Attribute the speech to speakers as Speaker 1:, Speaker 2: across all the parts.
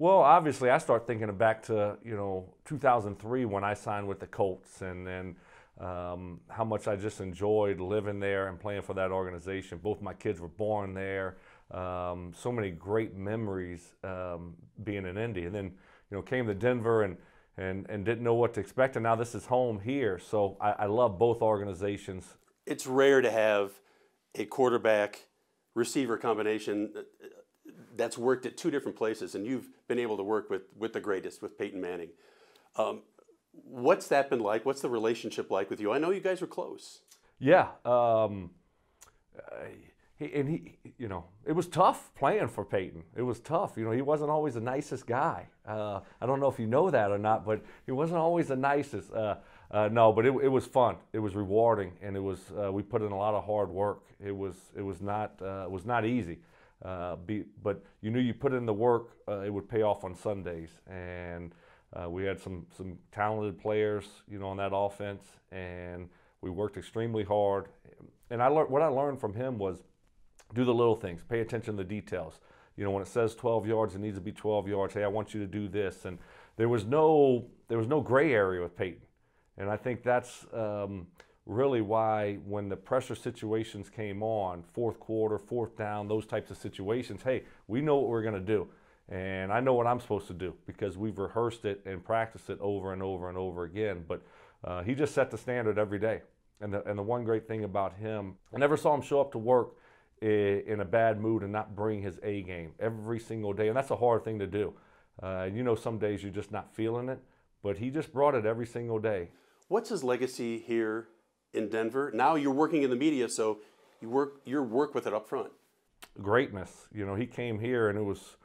Speaker 1: Well, obviously, I start thinking back to you know 2003 when I signed with the Colts, and then um, how much I just enjoyed living there and playing for that organization. Both my kids were born there. Um, so many great memories um, being in Indy, and then you know came to Denver and and and didn't know what to expect, and now this is home here. So I, I love both organizations.
Speaker 2: It's rare to have a quarterback receiver combination uh, that's worked at two different places, and you've been able to work with with the greatest, with Peyton Manning. Um, what's that been like? What's the relationship like with you? I know you guys were close.
Speaker 1: Yeah, um, he, and he, you know, it was tough playing for Peyton. It was tough. You know, he wasn't always the nicest guy. Uh, I don't know if you know that or not, but he wasn't always the nicest. Uh, uh, no, but it, it was fun. It was rewarding, and it was uh, we put in a lot of hard work. It was it was not uh, it was not easy. Uh, be, but you knew you put in the work, it would pay off on Sundays, and we had some some talented players, you know, on that offense, and we worked extremely hard. And I learned what I learned from him was do the little things, pay attention to the details. You know, when it says 12 yards, it needs to be 12 yards. Hey, I want you to do this, and there was no there was no gray area with Peyton. And I think that's um, really why when the pressure situations came on, fourth quarter, fourth down, those types of situations, hey, we know what we're going to do. And I know what I'm supposed to do because we've rehearsed it and practiced it over and over and over again. But uh, he just set the standard every day. And the, and the one great thing about him, I never saw him show up to work in a bad mood and not bring his A game every single day. And that's a hard thing to do. Uh, you know, some days you're just not feeling it, but he just brought it every single day.
Speaker 2: What's his legacy here in Denver? Now you're working in the media, so you work your work with it up front.
Speaker 1: Greatness. You know, he came here and it was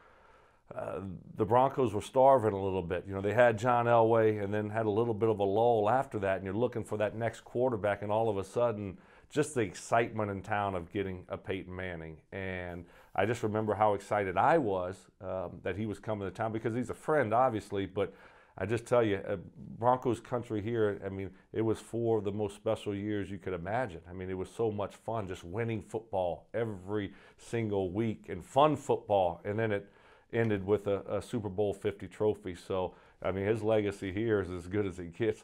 Speaker 1: uh, the Broncos were starving a little bit. You know, they had John Elway and then had a little bit of a lull after that, and you're looking for that next quarterback, and all of a sudden, just the excitement in town of getting a Peyton Manning. And I just remember how excited I was um, that he was coming to town because he's a friend, obviously, but I just tell you, uh, Broncos country here, I mean, it was four of the most special years you could imagine. I mean, it was so much fun just winning football every single week and fun football. And then it ended with a, a Super Bowl 50 trophy. So, I mean, his legacy here is as good as it gets.